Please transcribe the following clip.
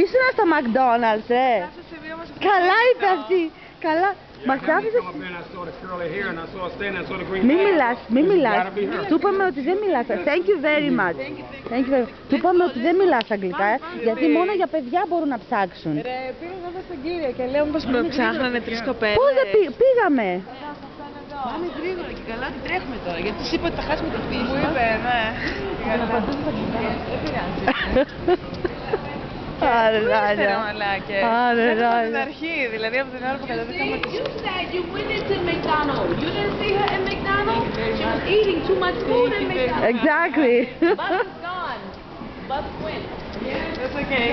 Ήσουν στο McDonald's, ε. Καλά είπε αυτή. Καλά. Μας άφησες... Μη μιλάς, μη μιλάς. Του είπαμε ότι δεν μιλάς. Thank you very much. Thank you very much. Του είπαμε ότι δεν μιλάς αγγλικά, ε, γιατί μόνο για παιδιά μπορούν να ψάξουν. Ρε, πήγα εδώ στον κύριο και λέω πως με ψάχνανε τρεις κοπέλες. Πώς δεν πή- πήγαμε; Πάμε γρήγορα και καλά ότι τρέχουμε τώρα, γιατί της είπα ότι θα χάσουμε την πτήση. Μου είπε, ναι. Δεν πειράζει. Άρε, Ρε Ράλια. μαλάκες. Άρε, Φεύγω από Ράλια. την αρχή, δηλαδή από την ώρα που καταδίκαμε τις... You said you went into McDonald's. You didn't see her in McDonald's? She was eating too much food in McDonald's. Exactly. Bus is gone. Bus went. That's okay.